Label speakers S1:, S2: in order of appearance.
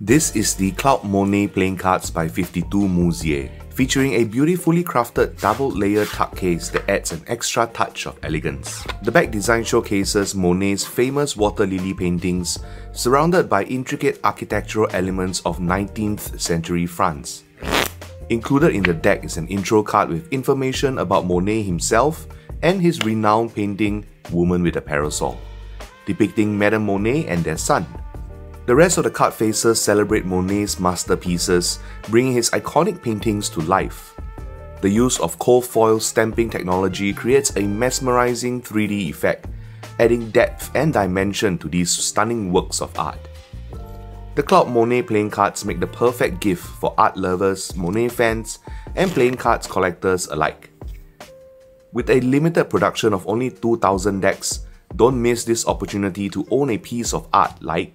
S1: This is the Claude Monet playing cards by 52 Mouzier, featuring a beautifully crafted double-layer tuck case that adds an extra touch of elegance. The back design showcases Monet's famous water lily paintings, surrounded by intricate architectural elements of 19th century France. Included in the deck is an intro card with information about Monet himself and his renowned painting Woman with a Parasol, depicting Madame Monet and their son, the rest of the card faces celebrate Monet's masterpieces, bringing his iconic paintings to life. The use of cold foil stamping technology creates a mesmerizing 3D effect, adding depth and dimension to these stunning works of art. The Claude Monet playing cards make the perfect gift for art lovers, Monet fans, and playing cards collectors alike. With a limited production of only 2,000 decks, don't miss this opportunity to own a piece of art like